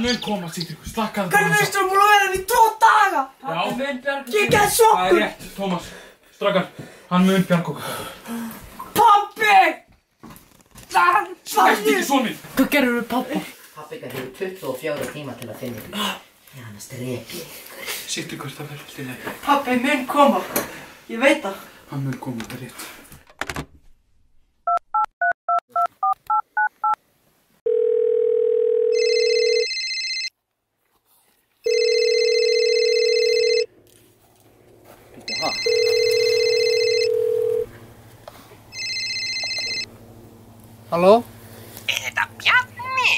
Hann mun koma, Sigtryggur, slakkaðu Hvernig veistu að búin að vera hann í tvo daga? Já, Ég get það er rétt, Tómas Strákar, hann mun bjarga okkur Pappi! Það er Ætti ekki svo minn Hvað gerur við pappa? Pappika hefur 24 tíma til að finna ykkur. Ég hann að streki. Sigtryggur, það verður til leið Pappi mun koma. Ég veit það. Hann mun koma, það er rétt Halló? Er þetta Bjarni?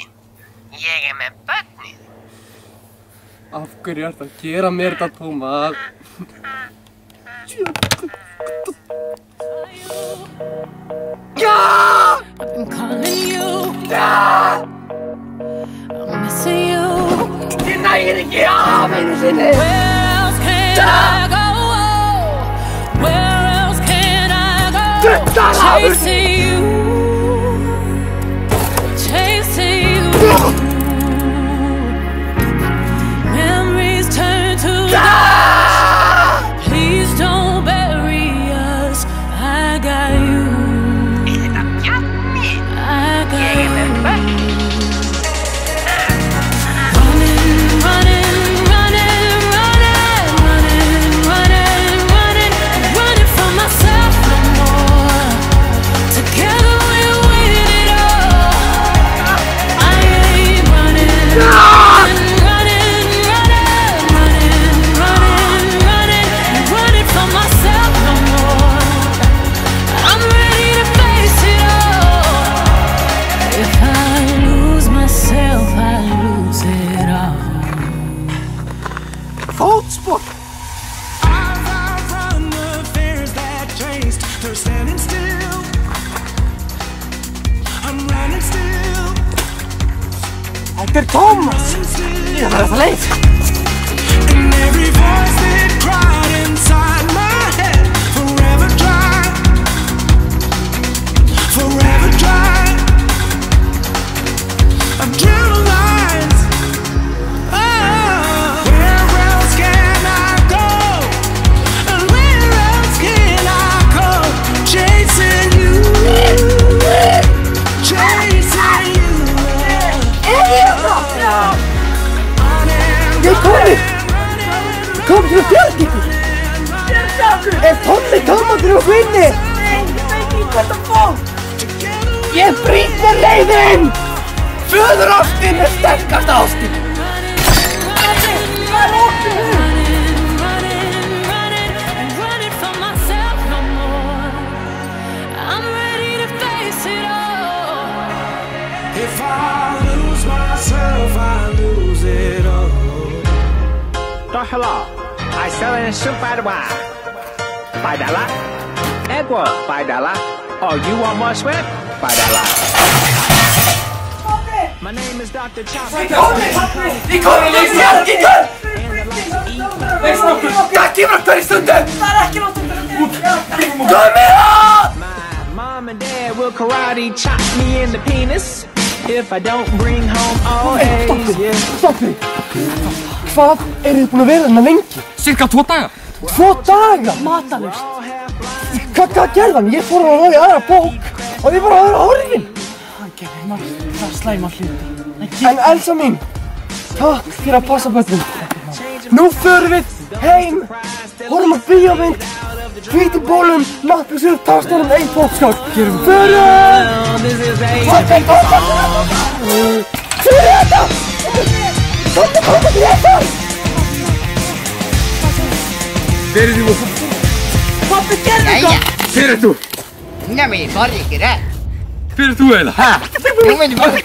Ég er með börnin. Af hverju ert að gera mér þetta, Tómas? I'm calling you. I'm missing you. Ég nægir ekki af einu sinni! Where else can I go? Where else can I go? Duttar af henni! waste. They're standing still. I'm running still. I could come. You're late. Every voice. nog winnen! Nee, ik weet niet wat er volgt! Je vriend beneden! Verder af in de stadkast als! If I lose myself, I lose it all. Hello, I sell in super by the luck agua, dollars. Oh, you want more sweat? Five Baidala. My name is Dr. Chopper. Come Nikon, Nikon! Каким авторитетом? Камера! My mom and dad will karate chop me in the penis if I don't bring home all A's. Yeah. Stopp nu! Vad är det på novellen med Lenki? Cirka två dagar! Två dagar! Matalust! Hvað, hvað gerði hann? Ég fór að ná í aðra bók og þið voru að vera horfin! Hann gerði margt. Það slæma hluti. En Elsa mín, takk fyrir að passa bönnum. Nú förum við heim, horfum að bíómynd, hvítum bólum, nattbúsur, tastunum, einn bókskál. Gerum förum! A Pappi, pappa! Fyrir þetta! Pappi, pappa, fyrir þetta! Þú Pappi gerði eitthvað. Hver er þú? Nei, mér var ekki rétt. Hver er þú eiginlega? Hæ? Nú minn ég bara.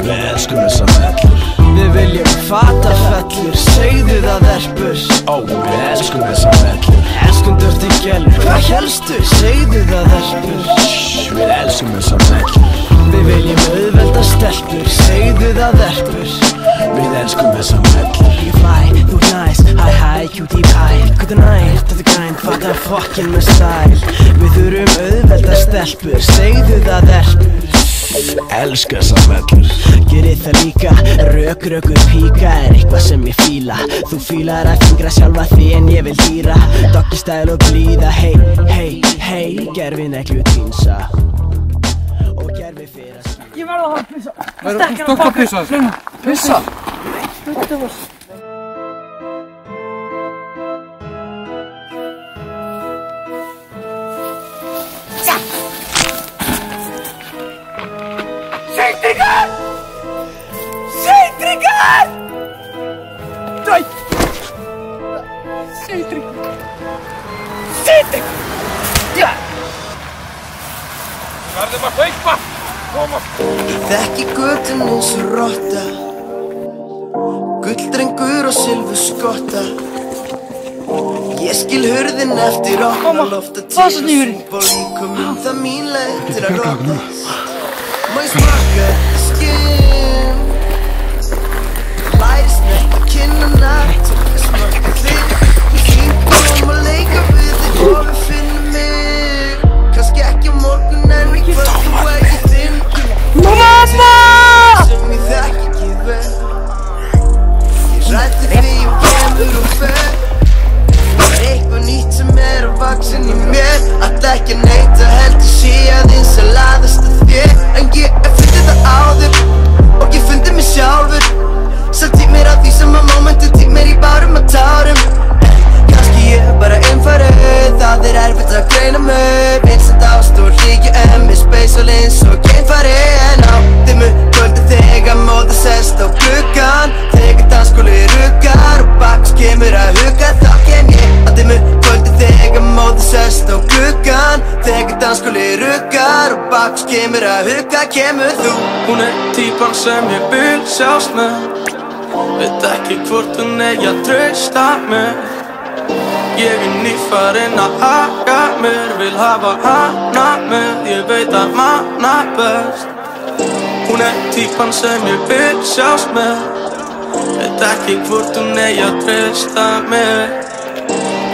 Við elskum þessa mellur Við viljum fata fellur, segðu það erpur Ó, við elskum þessa mellur Elskum dörti gælur, hvað helstu? Segðu það erpur Shh, Við elskum þessa mellur Við viljum auðvelda stelpur, segðu það erpur Við elskum þessa mellur Ég flæ, þú næs, hæ hæ, cutie pie er nært, þetta er grænt, hvað er fokkin með stæl Við þurfum auðvelda stelpur, segðu það erpur. Elskar þessar mellur. Gerið það líka, rök upp híka Er eitthvað sem ég fíla. Þú fílar að fingra sjálfa því en ég vil hýra Doggy style og blíða Hey, hey, hey Gerfi neglu týnsa Og gerfi fyrir að svíða Ég verð að hafa þú stökk að pissa þessu? Pissa? Sýndringar! Sýndringar! Dæ! Sýndringar! Sýndringar! Já! Verðum að hlaupa! Þekki göttin eins og rotta Gulldrengur og silfu skotta. Ég skil hurðin eftir opna lofta til og súpa líkumum Það mín leið til að rótast. Má ég smakka kemur að hugga Þá kem ég á dimmu kvöldi þegar móða sest á gluggan Þegar dansskóli ruggar Og baks kemur að hugga Kemur þú. Hún er típan sem ég vil sjást með. Veit ekki hvort hún eigi að treysta mér. Ég er nýfarinn að haka mér Vil hafa hana með. Ég veit að manna best. Hún er típan sem ég vil sjást með Veit ekki hvort hún eigi að treysta mér.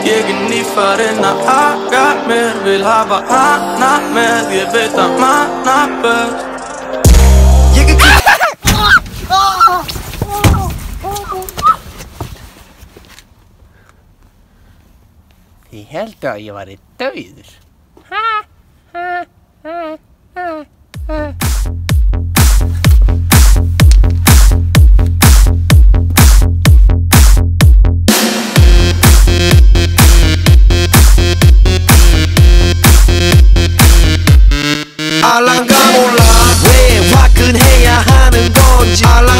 Ég er nýfarinn að haka mér Vil hafa hana með. Ég veit að manna best Ég er Ég held að ég væri dauður. All I